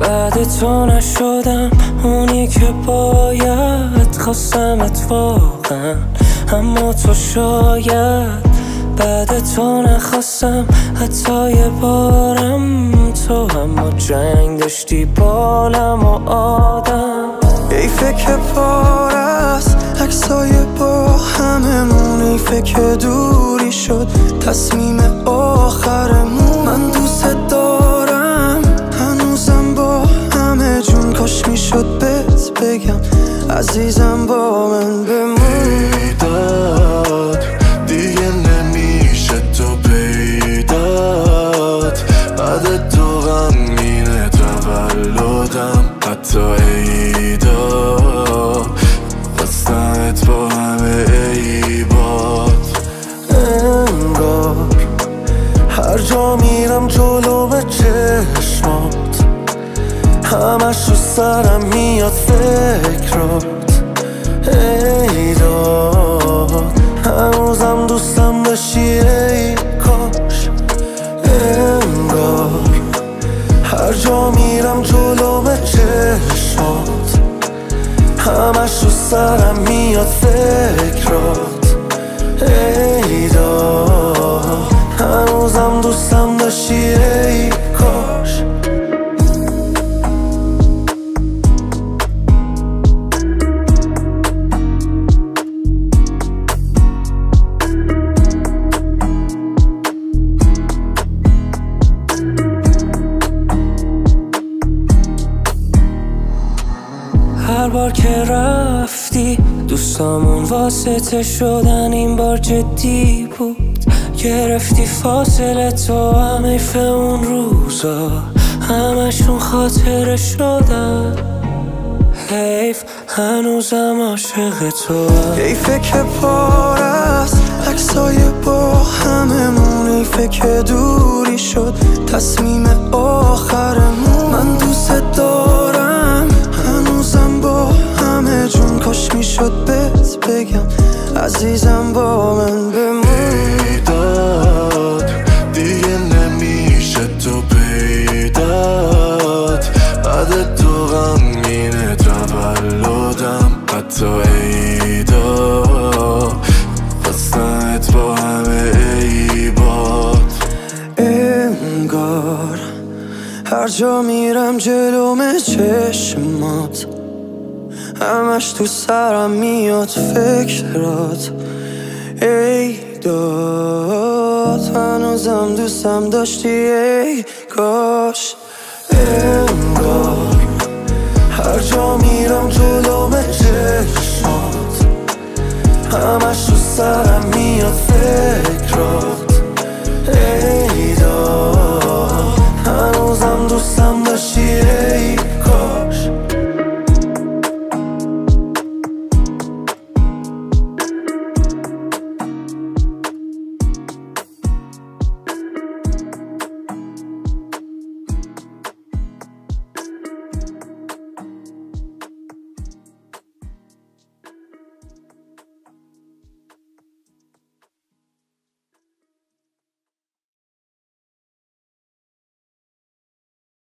بعد تو نشدم. اونی که باید خواستمت واقعا اما تو شاید بعد تو نخواستم. حتی یه بارم تو اما جنگ داشتی بالم و آدم. ای فکر پار است. عکسای با هممون. ای فکر دوری شد. تصمیم آخرمون عزیزم با من بمون دیگه نمیشه تو پیدات. بعد تو غمگینه تولدم حتی ایدا خواستمت با همه ایبات انگار هر جا میرم جلو به چشمات. همش رو سرم میاد فکرات. سرم میاد فکرات. ای داد هنوزم دوستم داشتی هر بار که رفتی دوستامون واسطه شدن این بار جدی بود. گرفتی فاصله تو هم ایف اون روزا. همشون خاطره شدن. حیف هنوزم عاشق تو. ای فکر پار است عکسای با هممون ای فکر دوری شد تصمیم آخرمون عزیزم با من بمون. پیدات دیگه نمیشه تو پیدات. بعد تو غمگینه تولدم. حتی ایدا خواستمت با همه ایبات انگار هر جا میرم جلوم چشمات. همش تو سرم میاد فکرات. ای داد هنوزم دوستم داشتی ای کاش. انگار هر جا میرم جلوم چشمات. همش تو سرم میاد فکرات. ای داد هنوزم دوستم داشتی